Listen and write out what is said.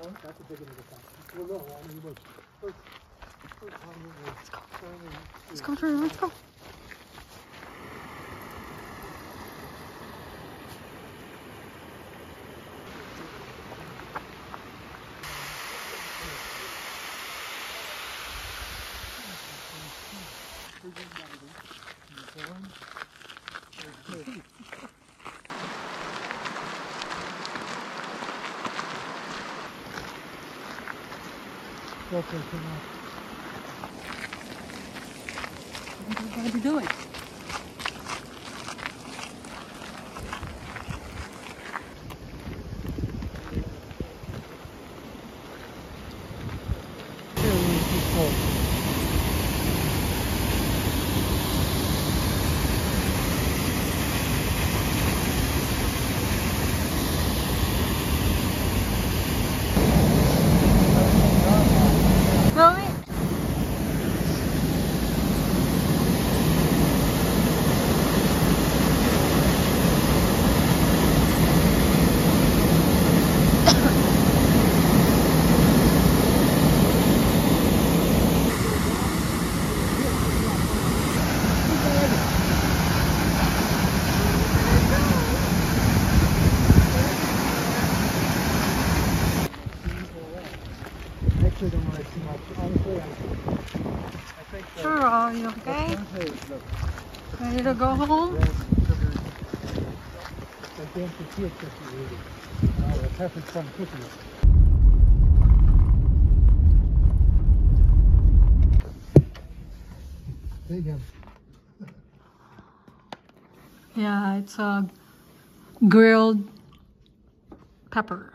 Well, that's a big one to. Well, no, I mean, first time it was turning Let's go, Drew. Let's go. Go for it, come on. What are you doing? Here, we keep going. Really? Actually, don't worry too much. Honestly, I, think. Sure, are you okay? Ready to go home? there's sugars. I don't feel cookie really. Uh, the perfect fun cookies. Big one. Yeah, it's a grilled pepper.